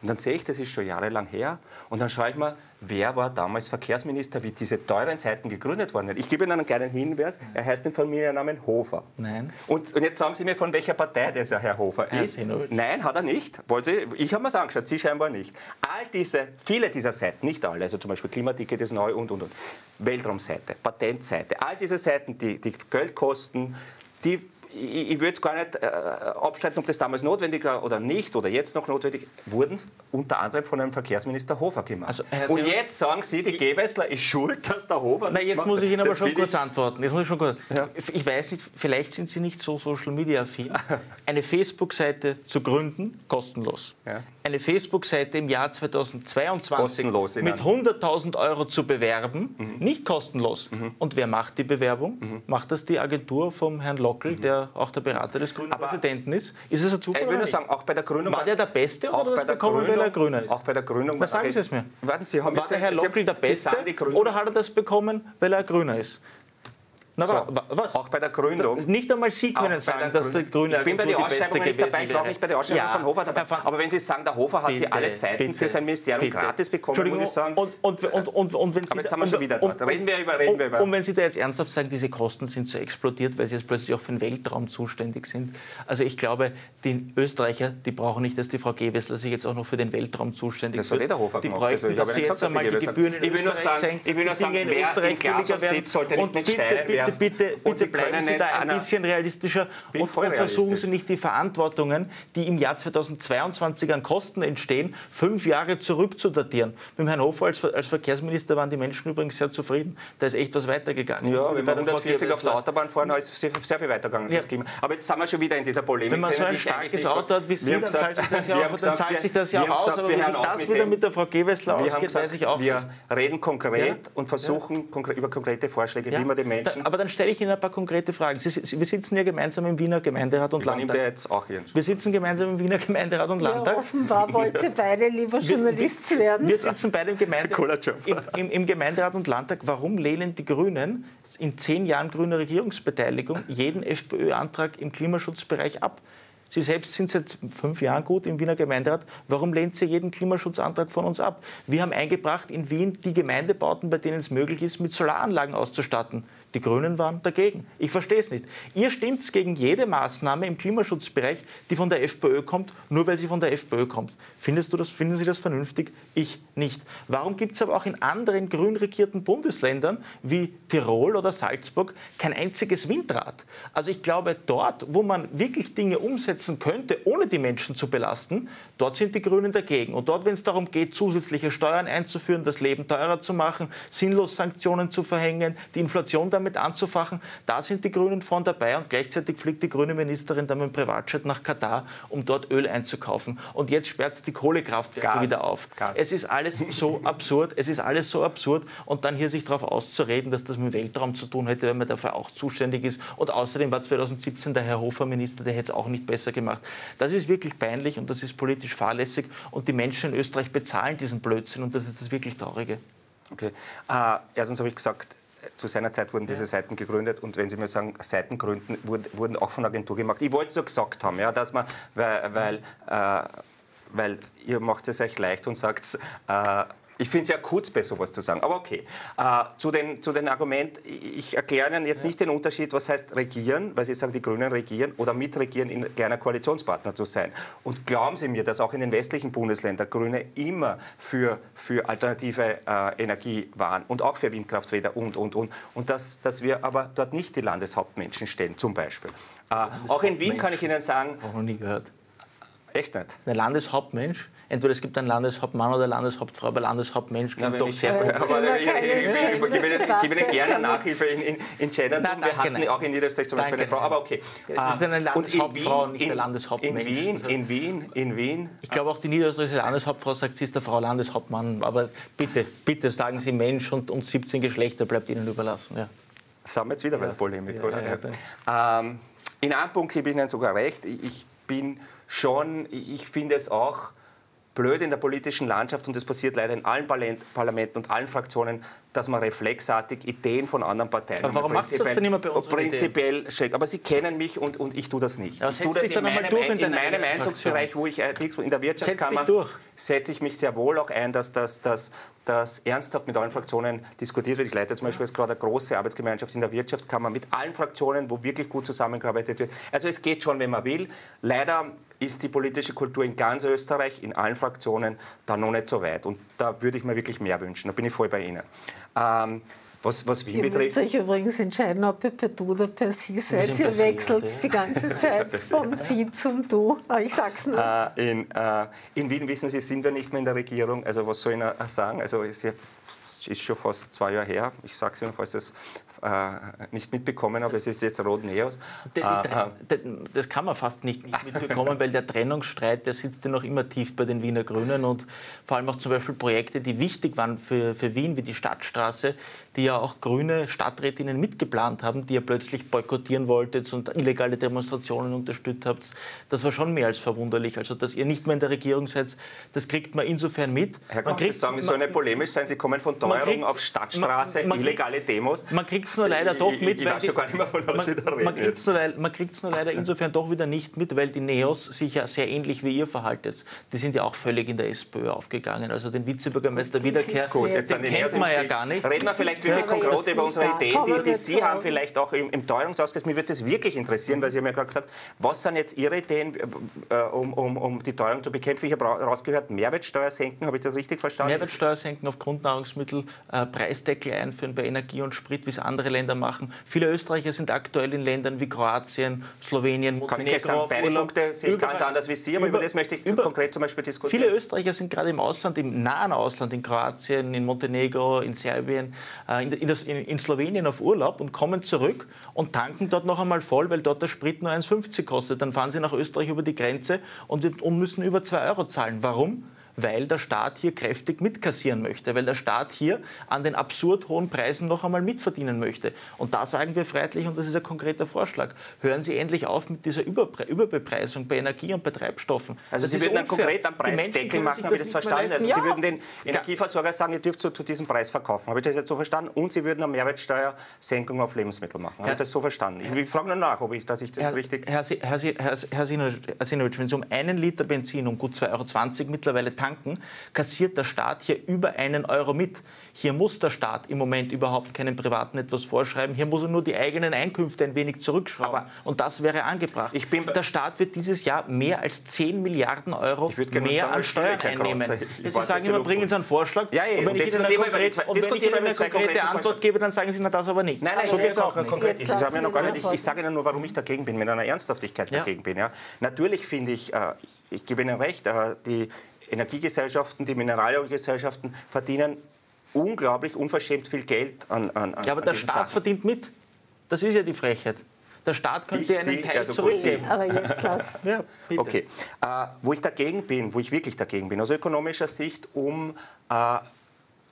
Und dann sehe ich, das ist schon jahrelang her. Und dann schaue ich mal, wer war damals Verkehrsminister, wie diese teuren Seiten gegründet worden sind. Ich gebe Ihnen einen kleinen Hinweis. Er heißt mit Familiennamen Hofer. Nein. Und, und jetzt sagen Sie mir, von welcher Partei dieser Herr Hofer ist. Nein, hat er nicht. Sie, ich habe mir es angeschaut, Sie scheinbar nicht. All diese, viele dieser Seiten, nicht alle, also zum Beispiel Klimaticket ist neu und, und, und. Weltraumseite, Patentseite, all diese Seiten, die, die Geld kosten, die ich, ich würde jetzt gar nicht äh, abstreiten, ob das damals notwendig war oder nicht oder jetzt noch notwendig, wurden unter anderem von einem Verkehrsminister Hofer gemacht. Also, und jetzt sagen Sie, die Gewessler ist schuld, dass der Hofer Na, jetzt muss ich Ihnen aber schon kurz antworten. Jetzt muss ich, schon kurz. Ja. ich weiß nicht, vielleicht sind Sie nicht so Social Media affin. Eine Facebook-Seite zu gründen, kostenlos. Ja. Eine Facebook-Seite im Jahr 2022 mit 100.000 Euro zu bewerben, mhm. nicht kostenlos. Mhm. Und wer macht die Bewerbung? Mhm. Macht das die Agentur vom Herrn Lockel, mhm. der auch der Berater des grünen Aber Präsidenten ist? Ist es ein Zufall? Ich würde sagen, auch bei der Gründung. War der der Beste oder das bekommen, Gründung, weil er Grüner ist? Auch bei der Gründung. Was sagen Sie es mir? Warten Sie, haben War der Herr Lockel der Beste oder hat er das bekommen, weil er Grüner ist? Na, so, was? Auch bei der Gründung. Nicht einmal Sie können sagen, dass der Grüne Ich bin bei der Ausschreibung nicht dabei, ich war auch nicht bei der Ausschreibung ja, von Hofer dabei. Aber wenn Sie sagen, der Hofer hat hier alle Seiten bitte, für sein Ministerium bitte. gratis bekommen, muss ich sagen. Und, und, und, und, und wenn Sie Aber jetzt haben wir schon wieder dort. Reden wir über, reden wir über. Und wenn Sie da jetzt ernsthaft sagen, diese Kosten sind so explodiert, weil Sie jetzt plötzlich auch für den Weltraum zuständig sind. Also ich glaube, die Österreicher, die brauchen nicht, dass die Frau Gewessler sich jetzt auch noch für den Weltraum zuständig das wird. Das Hofer Die bräuchten, dass Sie jetzt einmal die Gebühren in Österreich senken, ich will nur sagen, wer in Glashaus sitzt, sollte nicht mit Steinen werfen. Bitte, bitte, bleiben Sie da ein bisschen realistischer und, und versuchen Sie nicht die Verantwortungen, die im Jahr 2022 an Kosten entstehen, fünf Jahre zurückzudatieren. Mit Herrn Hofer als, als Verkehrsminister waren die Menschen übrigens sehr zufrieden. Da ist echt was weitergegangen. Ja, wenn wir 140 auf der Autobahn fahren, ist sehr, sehr viel weitergegangen. Ja. Aber jetzt sind wir schon wieder in dieser Polemik. Wenn man so ein starkes Auto hat wie Sie, dann zahlt sich das ja auch, dann zahlt sich das ja auch aus. Aber wie sich das wieder mit der Frau Gewessler ausgeht, weiß ich auch Wir reden konkret und versuchen über konkrete Vorschläge, wie man den Menschen... Aber dann stelle ich Ihnen ein paar konkrete Fragen. Sie, Sie, wir sitzen ja gemeinsam im Wiener Gemeinderat und Landtag. Jetzt auch wir sitzen gemeinsam im Wiener Gemeinderat und Landtag. Ja, offenbar wollen Sie beide lieber Journalist werden. Wir sitzen beide im, Gemeinde, im, im, im Gemeinderat und Landtag. Warum lehnen die Grünen in zehn Jahren grüner Regierungsbeteiligung jeden FPÖ-Antrag im Klimaschutzbereich ab? Sie selbst sind seit fünf Jahren gut im Wiener Gemeinderat. Warum lehnt sie jeden Klimaschutzantrag von uns ab? Wir haben eingebracht in Wien die Gemeindebauten, bei denen es möglich ist, mit Solaranlagen auszustatten. Die Grünen waren dagegen. Ich verstehe es nicht. Ihr stimmt gegen jede Maßnahme im Klimaschutzbereich, die von der FPÖ kommt, nur weil sie von der FPÖ kommt. Findest du das, finden Sie das vernünftig? Ich nicht. Warum gibt es aber auch in anderen grün regierten Bundesländern wie Tirol oder Salzburg kein einziges Windrad? Also ich glaube, dort, wo man wirklich Dinge umsetzen könnte, ohne die Menschen zu belasten, dort sind die Grünen dagegen. Und dort, wenn es darum geht, zusätzliche Steuern einzuführen, das Leben teurer zu machen, sinnlos Sanktionen zu verhängen, die Inflation damit damit anzufachen. Da sind die Grünen von dabei und gleichzeitig fliegt die grüne Ministerin dann mit dem Privatjet nach Katar, um dort Öl einzukaufen. Und jetzt sperrt es die Kohlekraftwerke Gas. wieder auf. Gas. Es ist alles so absurd, es ist alles so absurd und dann hier sich darauf auszureden, dass das mit dem Weltraum zu tun hätte, weil man dafür auch zuständig ist. Und außerdem war 2017 der Herr Hofer Minister, der hätte es auch nicht besser gemacht. Das ist wirklich peinlich und das ist politisch fahrlässig und die Menschen in Österreich bezahlen diesen Blödsinn und das ist das wirklich Traurige. Okay. Äh, erstens habe ich gesagt, zu seiner Zeit wurden diese Seiten gegründet und wenn Sie mir sagen, Seiten gründen, wurden auch von Agentur gemacht. Ich wollte es nur gesagt haben, ja, dass man, weil, weil, äh, weil ihr macht es euch leicht und sagt, äh, ich finde es ja kurz bei sowas zu sagen, aber okay. Äh, zu, den, zu den Argument, ich erkläre Ihnen jetzt nicht den Unterschied, was heißt regieren, weil Sie sagen, die Grünen regieren oder mitregieren, in gerne Koalitionspartner zu sein. Und glauben Sie mir, dass auch in den westlichen Bundesländern Grüne immer für, für alternative äh, Energie waren und auch für Windkrafträder und, und, und. Und dass, dass wir aber dort nicht die Landeshauptmenschen stellen, zum Beispiel. Äh, auch in Wien kann ich Ihnen sagen... Auch noch nie gehört. Echt nicht? Der Landeshauptmensch? Entweder es gibt einen Landeshauptmann oder Landeshauptfrau, aber Landeshauptmensch klingt Na, doch sehr gut. Aber ich, ich, ich, gebe Ihnen gerne Nachhilfe in, in, in Gendern. Nein, wir hatten nein. auch in Niederösterreich zum Beispiel eine Frau, aber okay. Es ist eine Landeshauptfrau, und nicht eine Landeshauptmensch. In Wien, in Wien, in Wien. Ich glaube auch die niederösterreichische Landeshauptfrau sagt, sie ist der Frau Landeshauptmann, aber bitte, bitte sagen Sie Mensch und, und 17 Geschlechter bleibt Ihnen überlassen. Ja. Sind wir jetzt wieder bei der Polemik, ja, oder? Ja, ähm, in einem Punkt gebe ich Ihnen sogar recht. Ich bin schon, ich finde es auch blöd in der politischen Landschaft, und das passiert leider in allen Parlamenten und allen Fraktionen, dass man reflexartig Ideen von anderen Parteien. Aber warum macht das denn immer bei uns? Prinzipiell schickt. Aber Sie kennen mich und, und ich tue das nicht. Ja, ich tue das in meinem, in, in meinem Einzugsbereich, wo ich äh, in der Wirtschaftskammer setze ich mich sehr wohl auch ein, dass das dass, dass ernsthaft mit allen Fraktionen diskutiert wird. Ich leite zum Beispiel jetzt gerade eine große Arbeitsgemeinschaft in der Wirtschaftskammer mit allen Fraktionen, wo wirklich gut zusammengearbeitet wird. Also es geht schon, wenn man will. Leider ist die politische Kultur in ganz Österreich, in allen Fraktionen, da noch nicht so weit. Und da würde ich mir wirklich mehr wünschen. Da bin ich voll bei Ihnen. Ähm, Was, was Wien betrifft. Ihr müsst euch übrigens entscheiden, ob ihr per Du oder per Sie seid. Ihr wechselt die ganze Zeit vom Sie zum Du. Ich sag's nur. Äh, in, äh, in, Wien, wissen Sie, sind wir nicht mehr in der Regierung. Also was soll ich Ihnen sagen? Also es ist schon fast zwei Jahre her. Ich sage es Ihnen, falls das nicht mitbekommen habe, es ist jetzt Rot Neos. Äh, äh, das kann man fast nicht, mitbekommen, weil der Trennungsstreit, der sitzt ja noch immer tief bei den Wiener Grünen und vor allem auch zum Beispiel Projekte, die wichtig waren für, für Wien, wie die Stadtstraße, die ja auch grüne Stadträtinnen mitgeplant haben, die ihr plötzlich boykottieren wolltet und illegale Demonstrationen unterstützt habt. Das war schon mehr als verwunderlich. Also, dass ihr nicht mehr in der Regierung seid, das kriegt man insofern mit. Herr Gauss, Sie sagen, es soll nicht polemisch sein, Sie kommen von Teuerung auf Stadtstraße, man, man illegale Demos. Man kriegt es nur leider doch mit, weil die, man, man kriegt es nur, leider insofern doch wieder nicht mit, weil die Neos sich ja sehr ähnlich wie ihr verhaltet. Die sind ja auch völlig in der SPÖ aufgegangen. Also den Vizebürgermeister Wiederkehr, Gut, jetzt den kennt man ja gar nicht. Reden wir vielleicht wirklich konkret über unsere Ideen, die, die Sie haben, vielleicht auch im, im Teuerungsausgleich. Mir würde das wirklich interessieren, weil Sie haben ja gerade gesagt, was sind jetzt Ihre Ideen, äh, um, um, um die Teuerung zu bekämpfen? Ich habe rausgehört, Mehrwertsteuer senken, habe ich das richtig verstanden? Mehrwertsteuer senken auf Grundnahrungsmittel, äh, Preisdeckel einführen bei Energie und Sprit, wie es andere Länder machen. Viele Österreicher sind aktuell in Ländern wie Kroatien, Slowenien, Montenegro. Beide Punkte sehe ich ganz anders wie Sie, aber über, über das möchte ich über, konkret zum Beispiel diskutieren. Viele Österreicher sind gerade im Ausland, im nahen Ausland, in Kroatien, in Montenegro, in Serbien, äh, in, in, das, in, in Slowenien auf Urlaub und kommen zurück und tanken dort noch einmal voll, weil dort der Sprit nur 1,50 kostet. Dann fahren sie nach Österreich über die Grenze und, und müssen über 2 Euro zahlen. Warum? Weil der Staat hier kräftig mitkassieren möchte, weil der Staat hier an den absurd hohen Preisen noch einmal mitverdienen möchte. Und da sagen wir freiheitlich, und das ist ein konkreter Vorschlag, hören Sie endlich auf mit dieser Überpre Überbepreisung bei Energie und bei Treibstoffen. Also das Sie würden einen Preisdeckel machen, habe ich das verstanden? Also ja. Sie würden den Energieversorger sagen, ihr dürft zu, zu, diesem Preis verkaufen. Habe ich das jetzt so verstanden? Und Sie würden eine Mehrwertsteuersenkung auf Lebensmittel machen. Habe ich das so verstanden? Ich, ich frage nur nach, ob ich, dass ich das Herr, richtig... Herr, Herr, Herr, Herr Sinowitsch, wenn Sie um einen Liter Benzin um gut 2,20 Euro mittlerweile tanken, tanken, kassiert der Staat hier über einen Euro mit. Hier muss der Staat im Moment überhaupt keinen Privaten etwas vorschreiben. Hier muss er nur die eigenen Einkünfte ein wenig zurückschrauben. Aber und das wäre angebracht. der Staat wird dieses Jahr mehr als 10 Milliarden Euro mehr an Steuern einnehmen. Sie sagen immer, bringen Sie einen Vorschlag. Ja, ja, und wenn ich Ihnen eine, konkret, und wenn ich Ihnen eine konkrete Antwort gebe, dann sagen Sie na das aber nicht. Nein, nein, so geht auch konkret. Ich, ja noch gar nicht. ich, ich sage Ihnen nur, warum ich dagegen bin, mit einer Ernsthaftigkeit ja. dagegen bin. Ja. Natürlich finde ich, äh, ich gebe Ihnen recht, äh, die Energiegesellschaften, die Mineralölgesellschaften verdienen unglaublich, unverschämt viel Geld an. an, an ja, aber der Staat Sachen. verdient mit. Das ist ja die Frechheit. Der Staat könnte ich einen Teil also zurückgeben. Aber jetzt lass. ja, bitte. Okay. Äh, wo ich dagegen bin, wo ich wirklich dagegen bin, aus ökonomischer Sicht, um äh,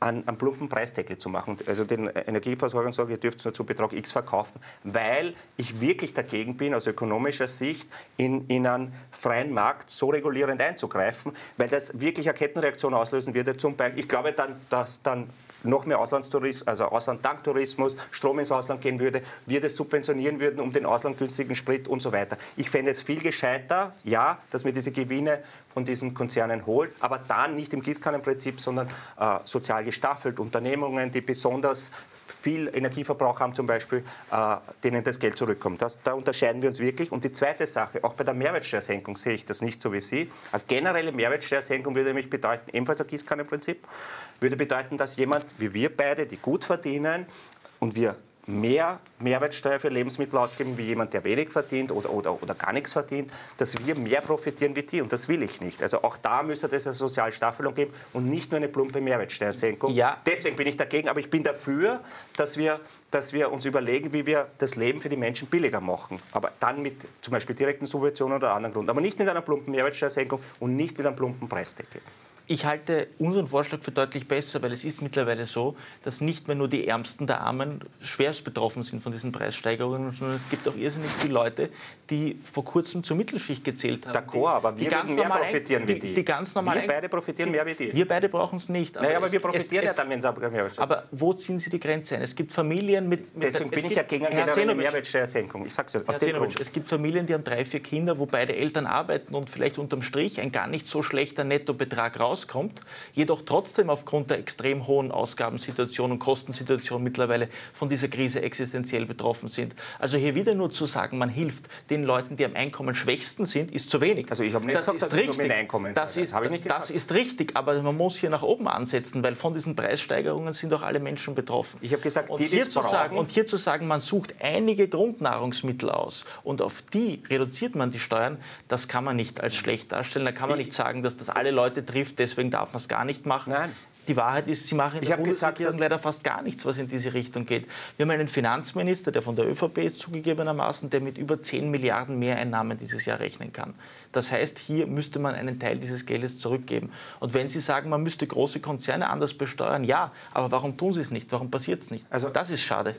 einen, einen plumpen Preisdeckel zu machen. Also den Energieversorgern sage, ihr dürft es nur zu Betrag X verkaufen, weil ich wirklich dagegen bin, aus ökonomischer Sicht, in, in einen freien Markt so regulierend einzugreifen, weil das wirklich eine Kettenreaktion auslösen würde. Zum Beispiel, ich glaube dann, dass dann noch mehr Auslandstourismus, also Ausland-Dank-Tourismus, Strom ins Ausland gehen würde, wir das subventionieren würden um den auslandgünstigen Sprit und so weiter. Ich fände es viel gescheiter, ja, dass wir diese Gewinne von diesen Konzernen holen, aber dann nicht im Gießkannenprinzip, sondern äh, sozial gestaffelt. Unternehmungen, die besonders viel Energieverbrauch haben zum Beispiel, äh, denen das Geld zurückkommt. Das, da unterscheiden wir uns wirklich. Und die zweite Sache, auch bei der Mehrwertsteuersenkung sehe ich das nicht so wie Sie. Eine generelle Mehrwertsteuersenkung würde nämlich bedeuten, ebenfalls ein Gießkannenprinzip, würde bedeuten, dass jemand wie wir beide, die gut verdienen und wir mehr Mehrwertsteuer für Lebensmittel ausgeben wie jemand, der wenig verdient oder, oder, oder gar nichts verdient, dass wir mehr profitieren wie die. Und das will ich nicht. Also auch da müsste es eine Sozialstaffelung geben und nicht nur eine plumpe Mehrwertsteuersenkung. Ja. Deswegen bin ich dagegen, aber ich bin dafür, dass wir, dass wir uns überlegen, wie wir das Leben für die Menschen billiger machen. Aber dann mit zum Beispiel direkten Subventionen oder anderen Gründen. Aber nicht mit einer plumpen Mehrwertsteuersenkung und nicht mit einem plumpen Preisdeckel. Ich halte unseren Vorschlag für deutlich besser, weil es ist mittlerweile so, dass nicht mehr nur die Ärmsten der Armen schwerst betroffen sind von diesen Preissteigerungen, sondern es gibt auch irrsinnig viele Leute, die vor kurzem zur Mittelschicht gezählt haben. D'accord, aber wir werden mehr profitieren wie die. die ganz normal wir beide profitieren die, mehr wie die. Wir beide brauchen es nicht. Aber, naja, aber wir profitieren es, ja dann, wenn es mehr Aber wo ziehen Sie die Grenze ein? Es gibt Familien mit... mit Deswegen bin ich ja gegen eine Mehrwertsteuersenkung. Ich sag's ja, aus dem Grund. Es gibt Familien, die haben drei, vier Kinder, wo beide Eltern arbeiten und vielleicht unterm Strich ein gar nicht so schlechter Nettobetrag raus rauskommt, jedoch trotzdem aufgrund der extrem hohen Ausgabensituation und Kostensituation mittlerweile von dieser Krise existenziell betroffen sind. Also hier wieder nur zu sagen, man hilft den Leuten, die am Einkommen schwächsten sind, ist zu wenig. Also ich habe nicht das gesagt, ist dass ich richtig. Einkommen das ist, das gesagt. ist richtig, aber man muss hier nach oben ansetzen, weil von diesen Preissteigerungen sind auch alle Menschen betroffen. Ich habe gesagt, und hier zu sagen, brauchen- und hier zu sagen, man sucht einige Grundnahrungsmittel aus und auf die reduziert man die Steuern, das kann man nicht als schlecht darstellen. Da kann man nicht sagen, dass das alle Leute trifft, deswegen darf man es gar nicht machen. Nein. Die Wahrheit ist, sie machen in Ich der gesagt, leider fast gar nichts, was in diese Richtung geht. Wir haben einen Finanzminister, der von der ÖVP ist zugegebenermaßen, der mit über 10 Milliarden Mehreinnahmen dieses Jahr rechnen kann. Das heißt, hier müsste man einen Teil dieses Geldes zurückgeben. Und wenn Sie sagen, man müsste große Konzerne anders besteuern, ja, aber warum tun Sie es nicht? Warum passiert es nicht? Also- das ist schade.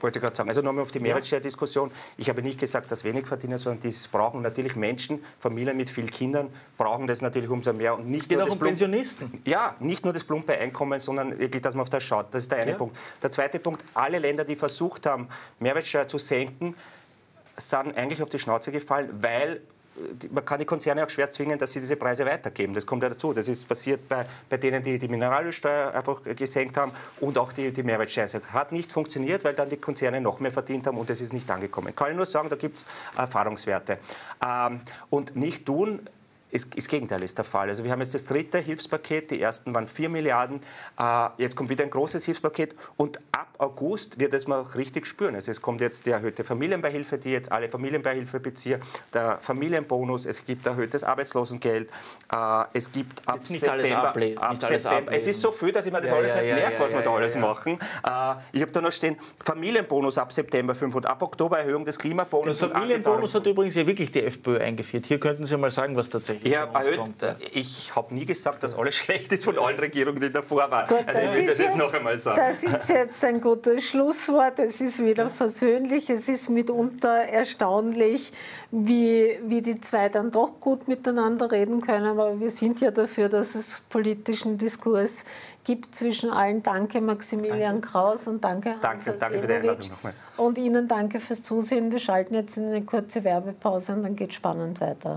Wollte gerade sagen. Also nochmal auf die Mehrwertsteuerdiskussion. Ich habe nicht gesagt, dass wenig Verdiener, sondern die brauchen natürlich Menschen, Familien mit vielen Kindern, brauchen das natürlich umso mehr. Und nicht geht nur auch das um Plump- Pensionisten. Ja, nicht nur das plumpe Einkommen, sondern wirklich, dass man auf das schaut. Das ist der eine Ja. Punkt. Der zweite Punkt, alle Länder, die versucht haben, Mehrwertsteuer zu senken, sind eigentlich auf die Schnauze gefallen, weil man kann die Konzerne auch schwer zwingen, dass sie diese Preise weitergeben. Das kommt ja dazu. Das ist passiert bei, bei denen, die die Mineralölsteuer einfach gesenkt haben und auch die, die Mehrwertsteuer. Hat nicht funktioniert, weil dann die Konzerne noch mehr verdient haben und es ist nicht angekommen. Kann ich nur sagen, da gibt es Erfahrungswerte. Ähm, und nicht tun, ist, das Gegenteil ist der Fall. Also wir haben jetzt das dritte Hilfspaket, die ersten waren 4 Milliarden, äh, jetzt kommt wieder ein großes Hilfspaket und ab August wird es man auch richtig spüren. Also es kommt jetzt die erhöhte Familienbeihilfe, die jetzt alle Familienbeihilfebezieher, der Familienbonus, es gibt erhöhtes Arbeitslosengeld, äh, es gibt ab Jetzt nicht alles September, ablesen, ab nicht alles September, es ablesen. ist so viel, dass ich mir das Ja, alles ja, nicht ja, merke, was wir da alles machen. Äh, ich habe da noch stehen, Familienbonus ab September 5 und ab Oktober Erhöhung des Klimabonus. und Familienbonus hat übrigens ja wirklich die FPÖ eingeführt. Hier könnten Sie mal sagen, was tatsächlich Ja, von uns erhöht, kommt. Ja. ich habe nie gesagt, dass alles schlecht ist von allen Regierungen, die davor waren. Gut, also ich will das ist jetzt noch einmal sagen. Das ist jetzt ein gutes Schlusswort. Es ist wieder versöhnlich. Es ist mitunter erstaunlich, wie, wie die zwei dann doch gut miteinander reden können. Aber wir sind ja dafür, dass es politischen Diskurs gibt zwischen allen. Danke Maximilian Kraus und danke Hans Danke, danke für die Einladung nochmal. Und Ihnen danke fürs Zusehen. Wir schalten jetzt in eine kurze Werbepause und dann geht spannend weiter.